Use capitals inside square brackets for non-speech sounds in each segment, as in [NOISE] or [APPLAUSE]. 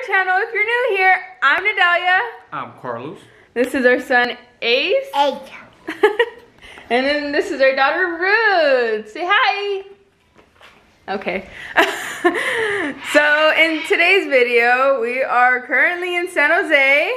our channel. If you're new here, I'm Naidelia. I'm Carlos. This is our son Ace. Eight. [LAUGHS] and then this is our daughter Ruth. Say hi. Okay. [LAUGHS] so in today's video, we are currently in San Jose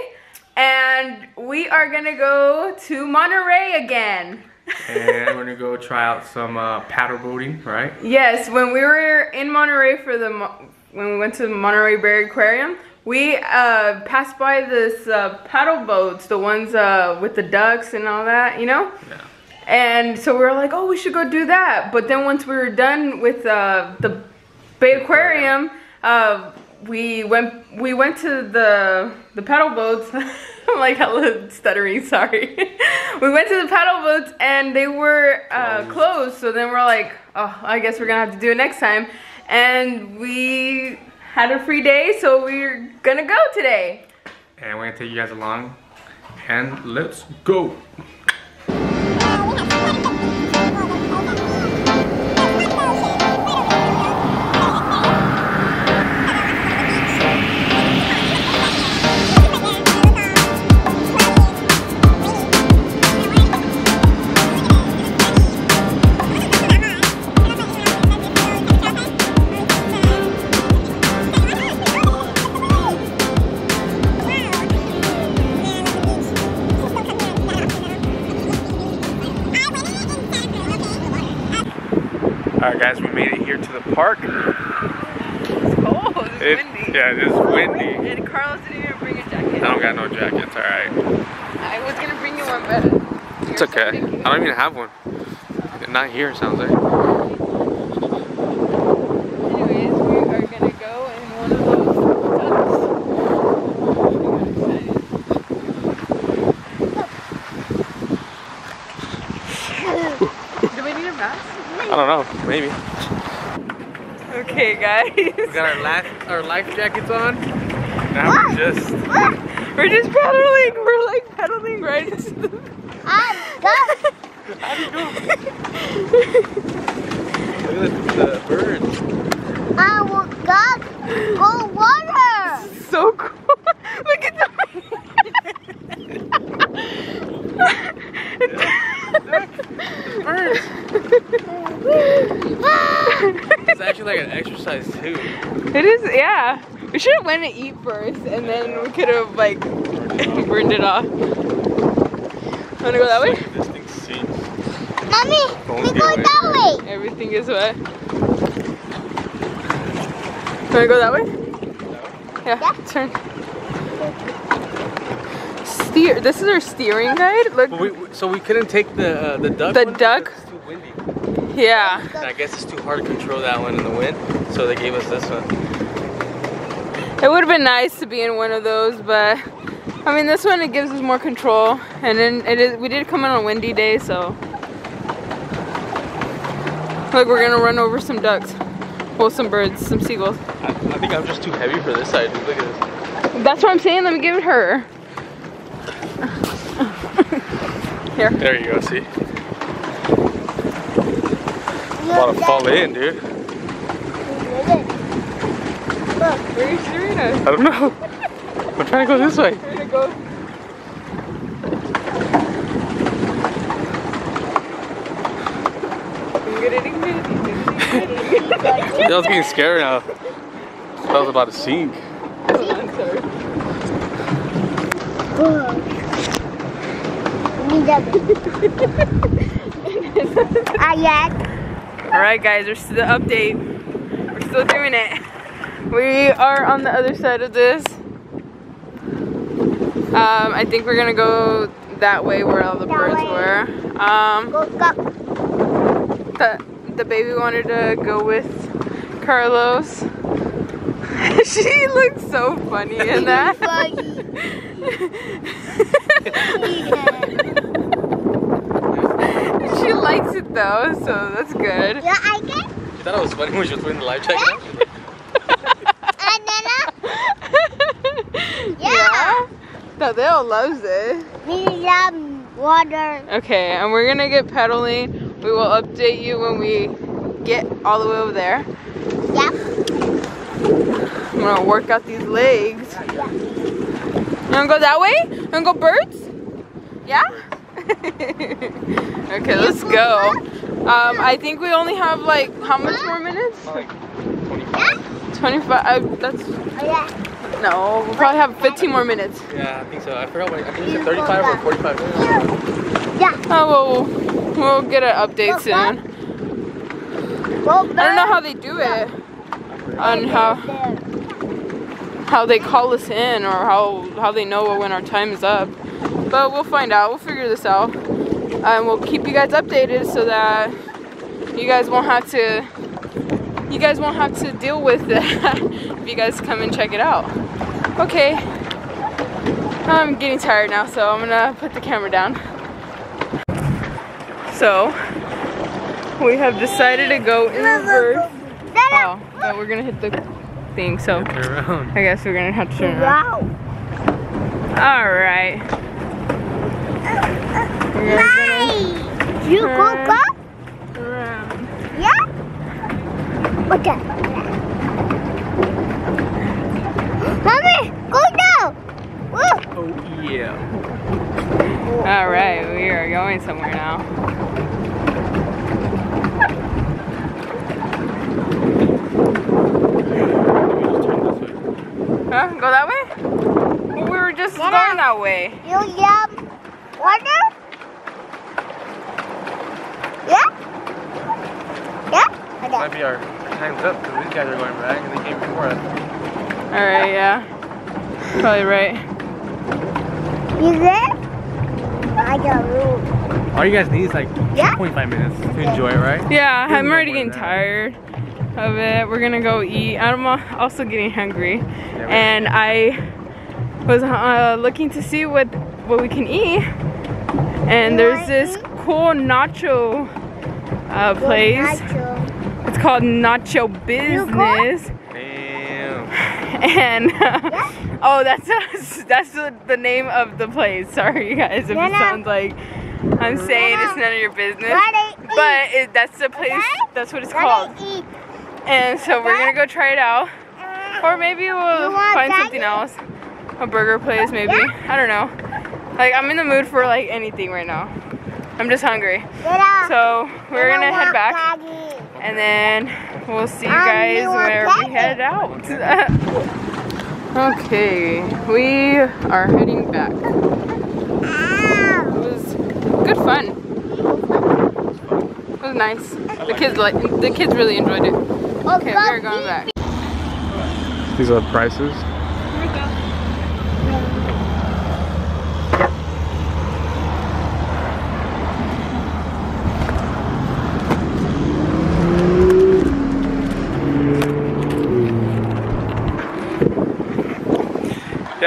and we are gonna go to Monterey again. and we're gonna go [LAUGHS] try out some uh, paddle boating, right? Yes, when we were in Monterey for the Mo- when we went to the Monterey Bay Aquarium, we uh, passed by this uh, paddle boats, the ones uh, with the ducks and all that, you know. Yeah. And so we were like, oh, we should go do that. But then once we were done with uh, the Bay Aquarium, uh, we went we went to the the paddle boats. [LAUGHS] I'm like hella stuttering, sorry. [LAUGHS] we went to the paddle boats and they were uh, Closed. closed. So then we're like, oh, I guess we're gonna have to do it next time. And we had a free day, so we're gonna go today. And we're gonna take you guys along. And let's go. Alright guys, we made it here to the park. Oh, it's cold. It's It- windy. yeah, it is windy. And Carlos didn't even bring a jacket. I don't got no jacket, it's alright. I was gonna bring you one, but It's okay. I don't even have one. Not here, sounds like. Anyways, we are gonna go in one of those ducks. Do we need a mask? I don't know, maybe. Okay, guys. We got our life, our life jackets on. Now we're just. We're just pedaling. We're like pedaling right into the. I [LAUGHS] got ah, ah. Look at the birds. I will got go water. So cool. Look at Birds. It's actually like an exercise too. It is, yeah. We should have went to eat first, and then we could have like [LAUGHS] burned it off. Wanna go that way? This thing sinks. Mommy, Don't we get go wet. that way. Everything is wet. Wanna go that way? Yeah, Yeah. turn. Steer. This is our steering guide. Look. We, so we couldn't take the uh, the duck. The one duck? It's too windy. Yeah. I guess it's too hard to control that one in the wind, so they gave us this one. It would have been nice to be in one of those, but I mean, this one it gives us more control, and then it is. We did come in on a windy day, so look, we're gonna run over some ducks, well, some birds, some seagulls. I, I think I'm just too heavy for this side. Look at this. That's what I'm saying. Let me give it her. Here. There you go. See, about to fall in, dude. Where are you steering us? I don't know. I'm trying to go this way. We're gonna go. I was getting scared now. I was about to sink. I got [LAUGHS] All right, guys, there's the update. We're still doing it. We are on the other side of this. Um, I think we're gonna go that way where all the That birds way. were. Um, go go. the the baby wanted to go with Carlos. [LAUGHS] she looks so funny in that. [LAUGHS] she likes it though, so that's good. Yeah, I get. You thought it was funny when she was wearing the life jacket? And then uh, yeah. Tadeo loves it. we love water. Okay, and we're gonna get pedaling. We will update you when we get all the way over there. Yep. I'm gonna work out these legs. You wanna go that way? You wanna go birds? Yeah? [LAUGHS] okay, let's go. Um, I think we only have like, how much more minutes? Like 25. 25, uh, that's, no, we'll probably have 15 more minutes. Yeah, I think so. I forgot what I think it's 35 or 45 minutes. Yeah. Oh, well, we'll get an update soon. I don't know how they do it, on how how they call us in or how how they know when our time is up. But we'll find out. We'll figure this out, and we'll keep you guys updated so that you guys won't have to you guys won't have to deal with that [LAUGHS] if you guys come and check it out. Okay. I'm getting tired now, so I'm gonna put the camera down. So, we have decided to go in reverse. Oh, but we're gonna hit the thing, so I guess we're gonna have to turn around. Wow. Alright. We're gonna Nice. You go Turn. up? around. Yeah? Okay. Mommy, go down. Woo. Oh, yeah. Alright, we are going somewhere now. Huh? Go that way? Well, we were just Yeah. going that way. You yum water? Yeah? Yeah? Might be our time's up because these guys are going back and they came before us. Alright, yeah. Probably right. You there? I got room. All you guys need is like Yeah? 2.5 minutes to enjoy it, right? Yeah, Good I'm already getting man. tired of it. We're gonna go eat. I'm also getting hungry, we- and I was uh, looking to see what what we can eat. And You there's this eat? cool nacho uh, place. Nacho. It's called Nacho Business. Damn. [LAUGHS] And uh, oh, that's [LAUGHS] that's the, the name of the place. Sorry, you guys, if it Nana. sounds like I'm saying it's none of your business. But it, that's the place. Okay. That's what it's called. And so we're gonna go try it out, or maybe we'll find Daddy? something else, a burger place maybe. Yeah. I don't know. Like I'm in the mood for like anything right now. I'm just hungry. So we're gonna head back, Daddy. And then we'll see you guys you where we head out. [LAUGHS] okay, we are heading back. It was good fun. It was nice. The kids like the kids really enjoyed it. Okay, we are going back. These are the prices.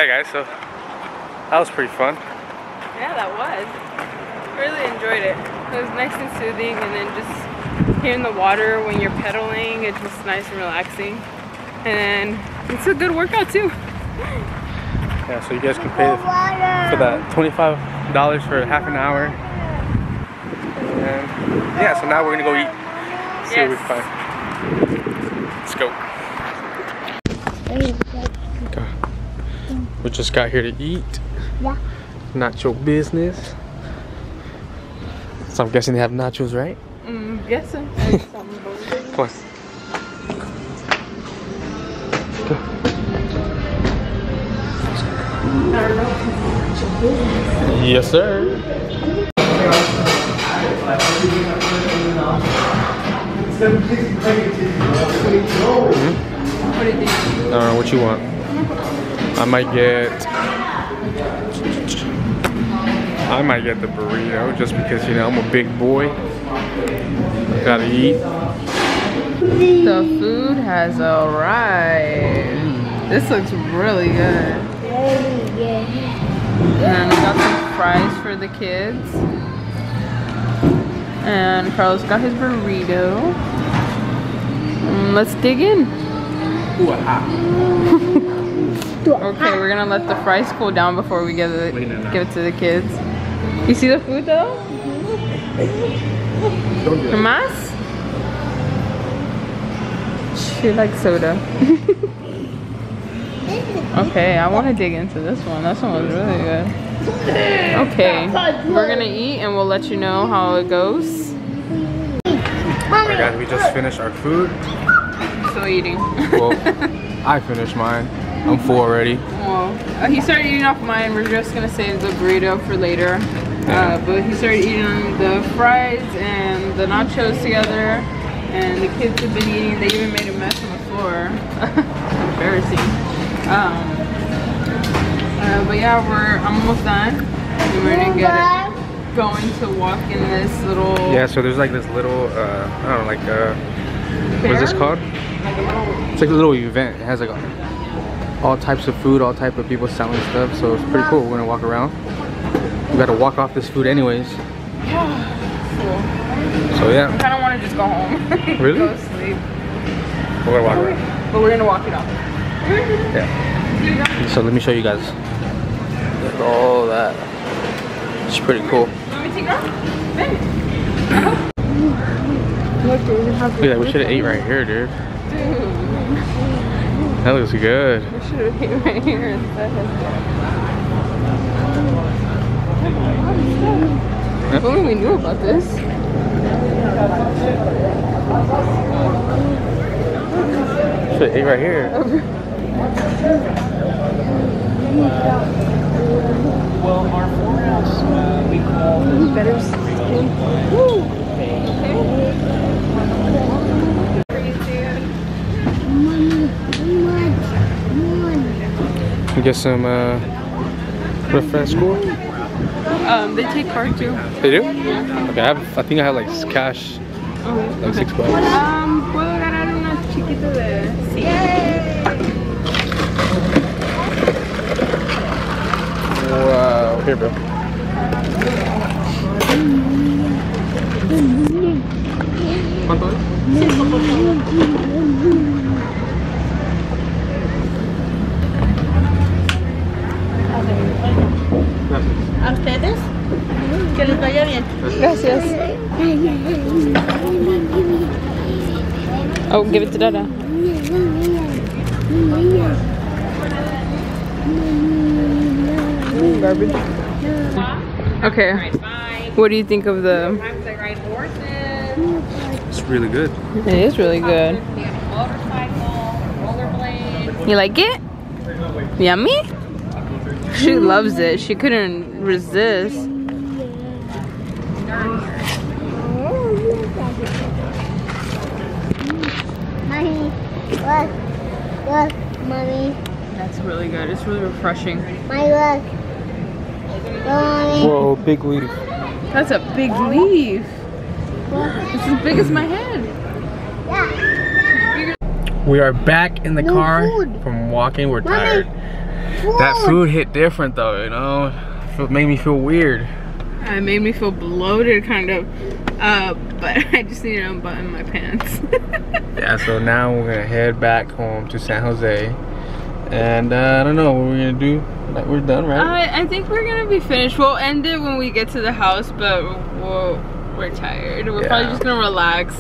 Yeah, guys, so that was pretty fun. Yeah, that was. Really enjoyed it. It was nice and soothing, and then just hearing the water when you're pedaling, it's just nice and relaxing. And it's a good workout too. Yeah, so you guys can pay for that $25 for half an hour. And yeah, so now we're gonna go eat. See what we Yes. can find. Let's go. We just got here to eat. Yeah. Nacho business. So I'm guessing they have nachos, right? Mm, yes, [LAUGHS] sir. Come on. Yes, sir. What do you think? I don't know what you want. I might get. I might get the burrito just because you know I'm a big boy. Gotta eat. The food has arrived. This looks really good. And we got some fries for the kids. And Carlos got his burrito. Mm, let's dig in. [LAUGHS] Okay, we're gonna let the fries cool down before we give it give it to the kids. You see the food though? Más? She likes soda. [LAUGHS] Okay, I want to dig into this one. This one was really good. Okay, we're gonna eat and we'll let you know how it goes. Oh Alright guys, we just finished our food. Still eating. Well, [LAUGHS] I finished mine. I'm full already. Well, uh, he started eating off mine. We're just gonna save the burrito for later. Uh, but he started eating the fries and the nachos together. And the kids have been eating. They even made a mess on the floor. [LAUGHS] Embarrassing. Um, uh, but yeah, we're almost done. And we're gonna get it going to walk in this little. Yeah, so there's like this little, uh, I don't know, like, uh, what is this called? Like It's like a little event. It has like all types of food, all type of people selling stuff. So it's pretty cool. We're gonna walk around. We gotta walk off this food anyways. Cool. [SIGHS] So yeah, I kind of want to just go home. [LAUGHS] Really? go sleep. we're gonna walk around. But we're gonna walk it off. Yeah. So let me show you guys. Look at all that. It's pretty cool. Want me to take it off? Ben. Look, dude, how Look at that. We should have ate right here, dude. Dude, That looks good. [LAUGHS] we should have ate right here instead. If only we knew about this. Should ate right here. Well, our four ounce, we call this Better We get some uh, at school. Um, they take card too. They do? Okay, I, have, I think I have like cash, like six bucks. Um, puedo ganar una chiquita de sí. Wow. Here, bro. ¿Cuánto es? Gracias. Oh, give it to Dada. Garbage. Okay. What do you think of the? It's really good. It is really good. You like it? Yummy? She loves it. She couldn't resist. Mommy, look. Look, mommy. That's really good. It's really refreshing. My look. Mommy. Whoa, big leaf. That's a big leaf. It's as big as my head. Yeah. We are back in the No car food. from walking. We're Mommy, tired. That food hit different though, you know? It made me feel weird. It made me feel bloated, kind of. Uh, but [LAUGHS] I just need to unbutton my pants. [LAUGHS] Yeah, so now we're gonna head back home to San Jose. And uh, I don't know what we're gonna do. Like, we're done, right? I, I think we're gonna be finished. We'll end it when we get to the house, but we'll, we're tired. We're probably just gonna relax.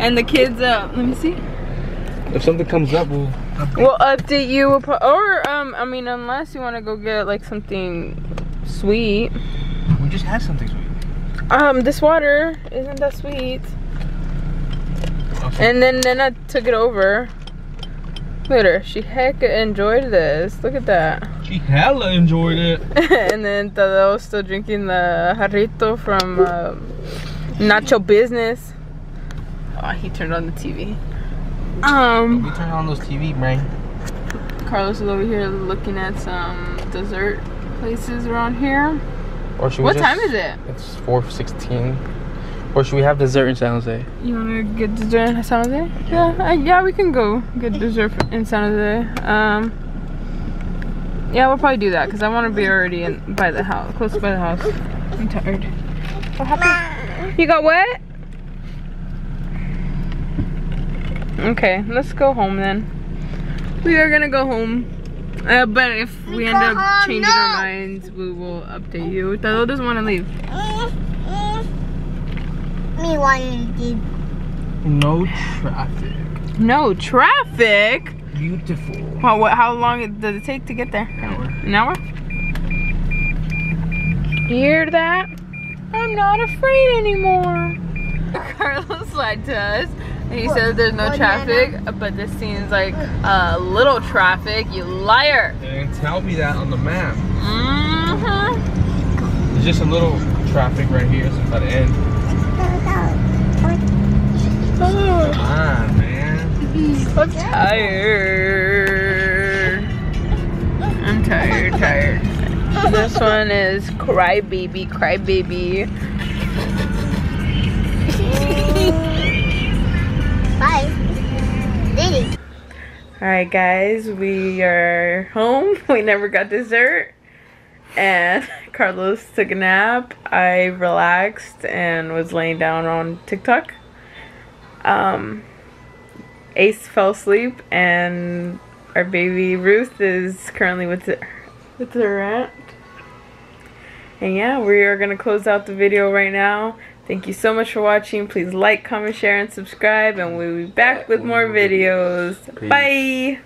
And the kids, uh, let me see. if something comes up, we'll. We'll update you. We'll or um, I mean, unless you want to go get like something sweet. We just had something sweet. Um, this water isn't that sweet. And then then I took it over. Look at her. She heck enjoyed this. Look at that. [LAUGHS] She hella enjoyed it. and then Tadeo still drinking the jarrito from um, Nacho Business. Oh, he turned on the TV. Um, We turn on those TV, man. Carlos is over here looking at some dessert places around here. Or should we What just- time is it? It's 4:16. Or should we have dessert in San Jose? You wanna get dessert in San Jose? Yeah, uh, yeah, we can go get dessert in San Jose. Um, yeah, we'll probably do that because I want to be already in by the house, close by the house. I'm tired. What happened? You got wet? Okay, let's go home then. We are gonna go home. Uh, but if we, We end up home changing our minds, we will update you. Tado doesn't want to leave. Me wanting to No traffic. No traffic. beautiful. How what, how long does it take to get there? An hour. You hear that? I'm not afraid anymore. [LAUGHS] Carlos lied to us. And he said there's no traffic, but this seems like a little traffic. You liar. And tell me that on the map. Mm-hmm. There's just a little traffic right here, so by the end. Ah, man. I'm tired. I'm tired, tired. This one is Crybaby, Crybaby. Bye. Alright guys, we are home. [LAUGHS] We never got dessert. And [LAUGHS] Carlos took a nap. I relaxed and was laying down on TikTok. Um, Ace fell asleep and our baby Ruth is currently with her, with her aunt. And yeah, we are going to close out the video right now. Thank you so much for watching. Please like, comment, share, and subscribe. And we'll be back with more videos. Peace. Bye.